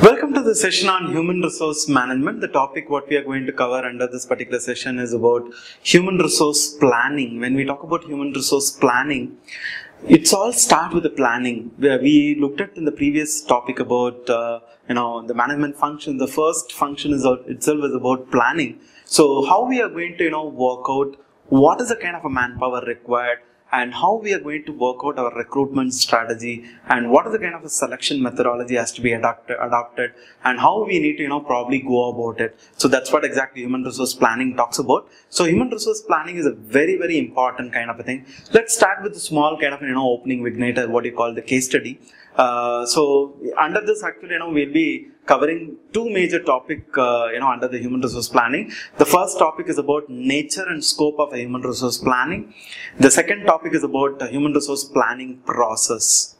Welcome to the session on human resource management. The topic what we are going to cover under this particular session is about human resource planning. When we talk about human resource planning, it's all start with the planning. Where we looked at in the previous topic about uh, you know the management function. The first function is itself is about planning. So how we are going to you know work out what is the kind of a manpower required and how we are going to work out our recruitment strategy and what is the kind of a selection methodology has to be adopted, adopted and how we need to you know probably go about it. So that's what exactly human resource planning talks about. So human resource planning is a very very important kind of a thing. Let's start with a small kind of you know opening vignette what you call the case study. Uh, so under this actually you know we'll be covering two major topic uh, you know under the human resource planning. The first topic is about nature and scope of a human resource planning. The second topic is about the human resource planning process